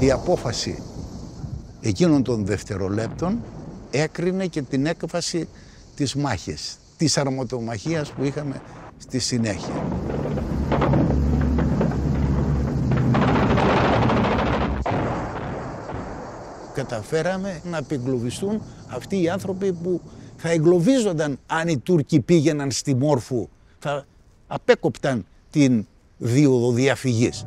Η απόφαση εκείνων των δευτερολέπτων έκρινε και την έκβαση της μάχης, της αρμοτομαχίας που είχαμε στη συνέχεια. Καταφέραμε να απεγκλωβιστούν αυτοί οι άνθρωποι που θα εγκλωβίζονταν αν οι Τούρκοι πήγαιναν στη Μόρφου, θα απέκοπταν την δίωδο διαφυγής.